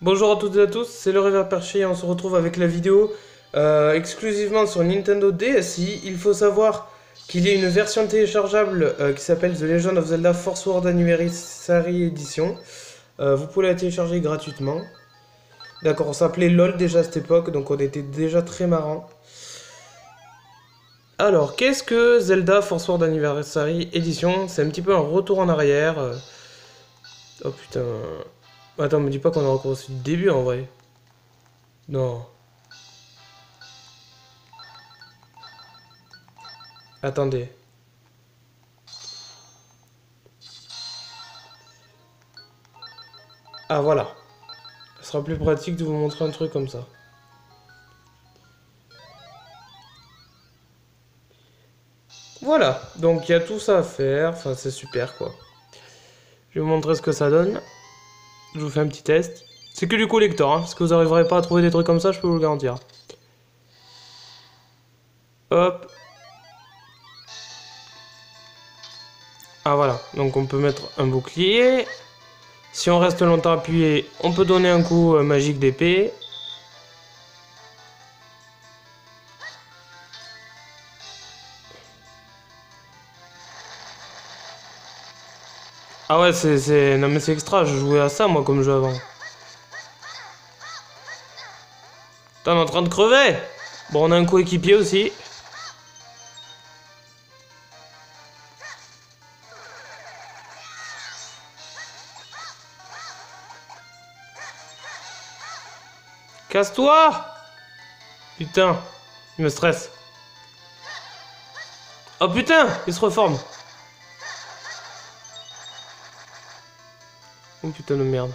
Bonjour à toutes et à tous, c'est le Rêveur Perché et on se retrouve avec la vidéo euh, exclusivement sur Nintendo DSi. Il faut savoir qu'il y a une version téléchargeable euh, qui s'appelle The Legend of Zelda Force World Anniversary Edition. Euh, vous pouvez la télécharger gratuitement. D'accord, on s'appelait LOL déjà à cette époque, donc on était déjà très marrant. Alors, qu'est-ce que Zelda Force World Anniversary Edition? C'est un petit peu un retour en arrière. Oh putain. Attends, me dis pas qu'on a recommencé du début en vrai. Non. Attendez. Ah voilà. Ce sera plus pratique de vous montrer un truc comme ça. Voilà, donc il y a tout ça à faire, enfin c'est super quoi. Je vais vous montrer ce que ça donne. Je vous fais un petit test. C'est que du collector, hein, parce que vous n'arriverez pas à trouver des trucs comme ça, je peux vous le garantir. Hop. Ah voilà, donc on peut mettre un bouclier. Si on reste longtemps appuyé, on peut donner un coup euh, magique d'épée. Ah ouais, c'est... Non mais c'est extra, je jouais à ça moi comme jeu avant. T'es en train de crever Bon, on a un coéquipier aussi. Casse-toi Putain, il me stresse. Oh putain, il se reforme. Oh putain de merde.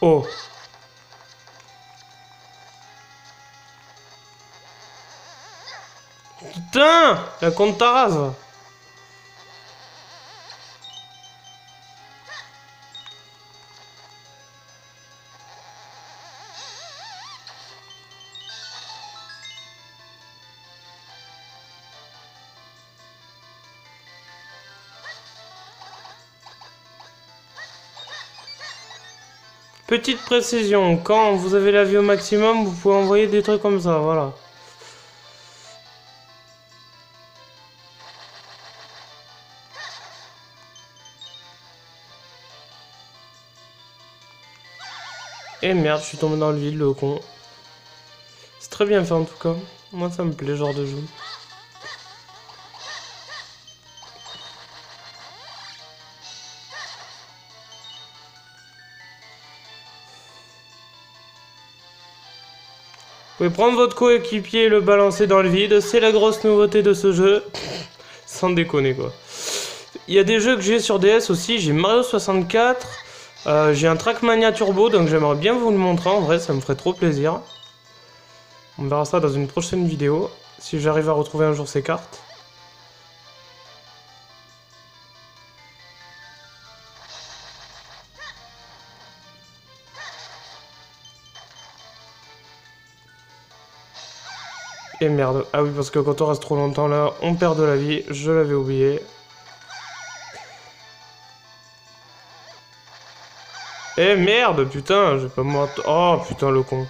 Oh. Putain La compte Taraz Petite précision, quand vous avez la vie au maximum, vous pouvez envoyer des trucs comme ça, voilà. Et merde, je suis tombé dans le vide, le con. C'est très bien fait en tout cas. Moi, ça me plaît, genre de jeu. Vous pouvez prendre votre coéquipier et le balancer dans le vide. C'est la grosse nouveauté de ce jeu. Sans déconner, quoi. Il y a des jeux que j'ai sur DS aussi. J'ai Mario 64. euh, j'ai un Trackmania Turbo, donc j'aimerais bien vous le montrer. En vrai, ça me ferait trop plaisir. On verra ça dans une prochaine vidéo. Si j'arrive à retrouver un jour ces cartes. Et merde. Ah oui, parce que quand on reste trop longtemps là, on perd de la vie. Je l'avais oublié. Eh merde, putain, j'ai pas moi. Oh putain, le con.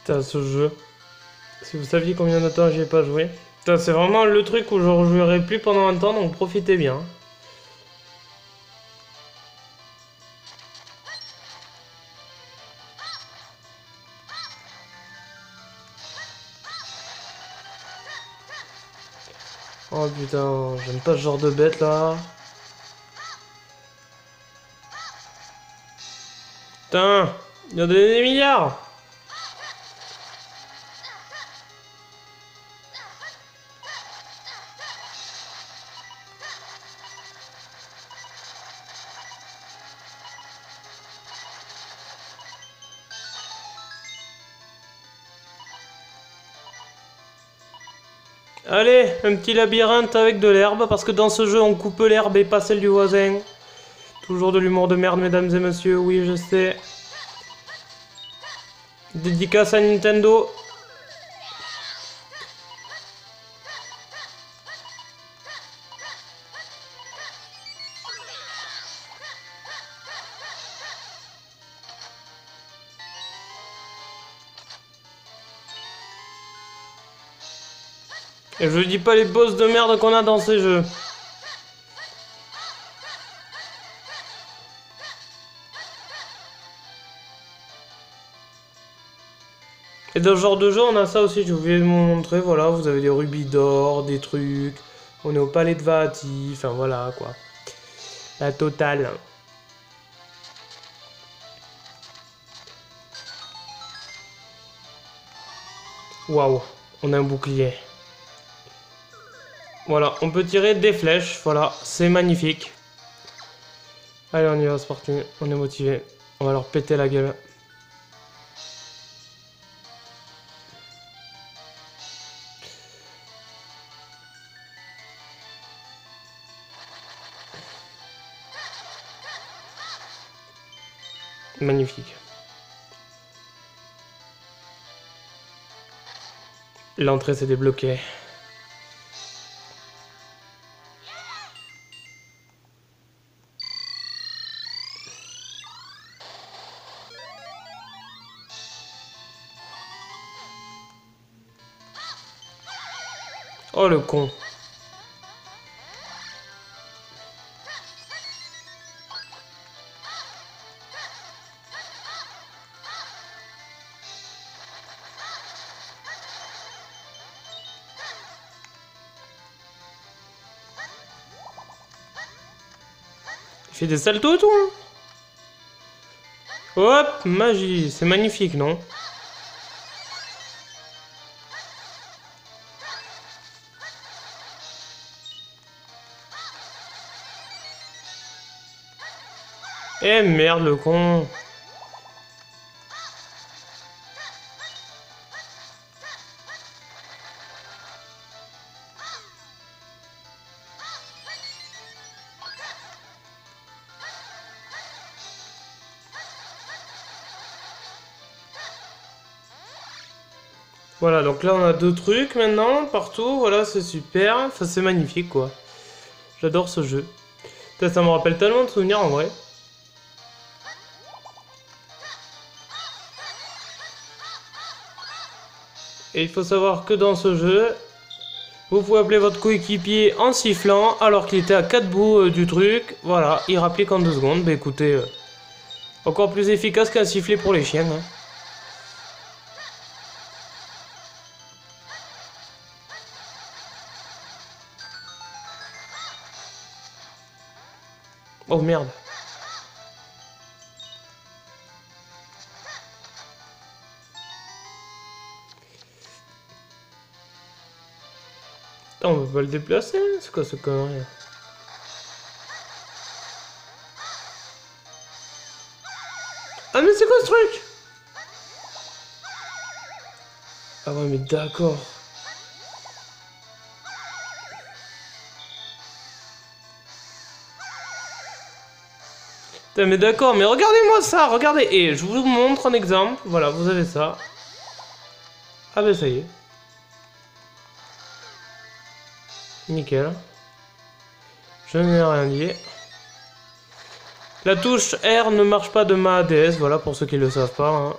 Putain, ce jeu. Si vous saviez combien de temps j'y ai pas joué. Putain, c'est vraiment le truc où je rejouerai plus pendant un temps, donc profitez bien. Oh putain, j'aime pas ce genre de bête là. Putain, il y a des milliards Allez, un petit labyrinthe avec de l'herbe, parce que dans ce jeu, on coupe l'herbe et pas celle du voisin. Toujours de l'humour de merde, mesdames et messieurs, oui, je sais. Dédicace à Nintendo. Et je dis pas les boss de merde qu'on a dans ces jeux. Et dans ce genre de jeu, on a ça aussi, je vais vous montrer, voilà, vous avez des rubis d'or, des trucs, on est au palais de Vati, enfin voilà quoi. La totale. Waouh, on a un bouclier. Voilà, on peut tirer des flèches, voilà, c'est magnifique. Allez, on y va, parti, on est motivé. On va leur péter la gueule. Magnifique. L'entrée s'est débloquée. Oh le con. Fait des saltos tout. Hein. Hop, magie, c'est magnifique, non? Eh merde le con Voilà, donc là on a deux trucs maintenant, partout, voilà, c'est super, c'est magnifique quoi. J'adore ce jeu. Ça me rappelle tellement de souvenirs en vrai. Et il faut savoir que dans ce jeu, vous pouvez appeler votre coéquipier en sifflant alors qu'il était à 4 bouts euh, du truc. Voilà, il rapplique en 2 secondes. Bah écoutez, euh, encore plus efficace qu'un sifflet pour les chiens. Hein. Oh merde. On va pas le déplacer, c'est quoi ce connerie Ah mais c'est quoi ce truc Ah ouais mais d'accord. mais d'accord, mais regardez-moi ça, regardez. Et je vous montre un exemple. Voilà, vous avez ça. Ah ben ça y est. Nickel. Je n'ai rien dit. La touche R ne marche pas de ma ADS, voilà pour ceux qui ne le savent pas. Hein.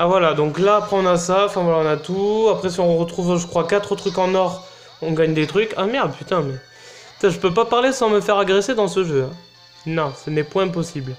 Ah voilà, donc là après on a ça, enfin voilà on a tout. Après si on retrouve je crois 4 trucs en or, on gagne des trucs. Ah merde putain mais... Je peux pas parler sans me faire agresser dans ce jeu. Hein. Non, ce n'est point possible.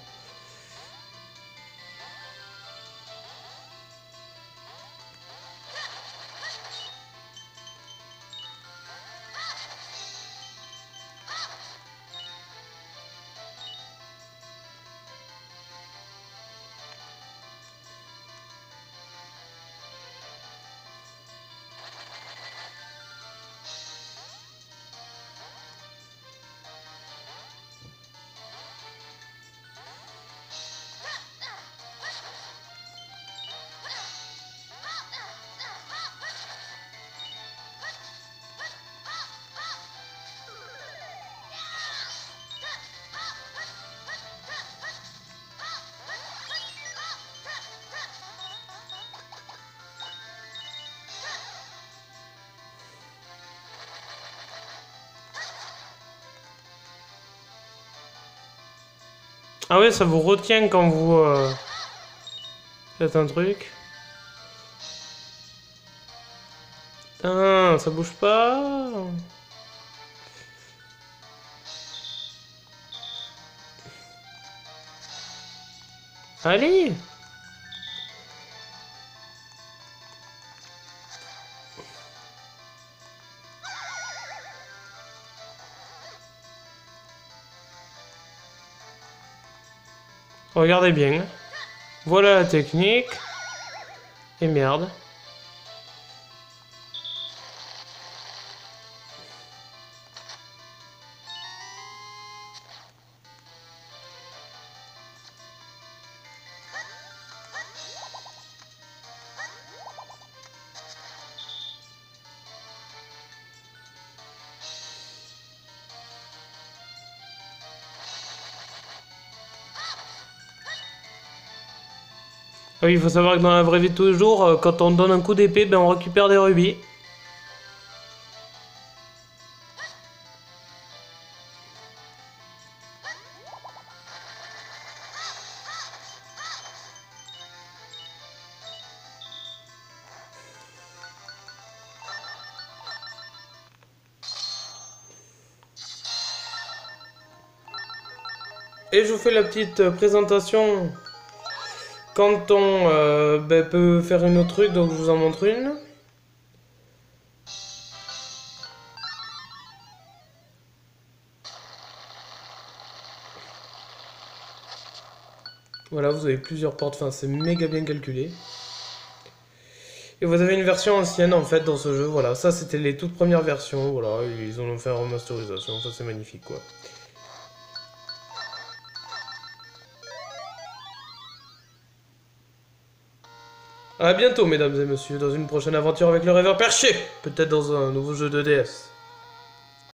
Ah ouais, ça vous retient quand vous euh, faites un truc. Ah, ça bouge pas. Allez Regardez bien. Voilà la technique. Et merde. Oui, il faut savoir que dans la vraie vie de tous les jours, euh, quand on donne un coup d'épée, ben on récupère des rubis. Et je vous fais la petite euh, présentation quand on euh, ben, peut faire une autre truc, donc je vous en montre une. Voilà, vous avez plusieurs portes, enfin c'est méga bien calculé. Et vous avez une version ancienne en fait dans ce jeu, voilà, ça c'était les toutes premières versions, voilà, ils ont fait une remasterisation, ça c'est magnifique quoi. A bientôt, mesdames et messieurs, dans une prochaine aventure avec le rêveur perché. Peut-être dans un nouveau jeu de DS.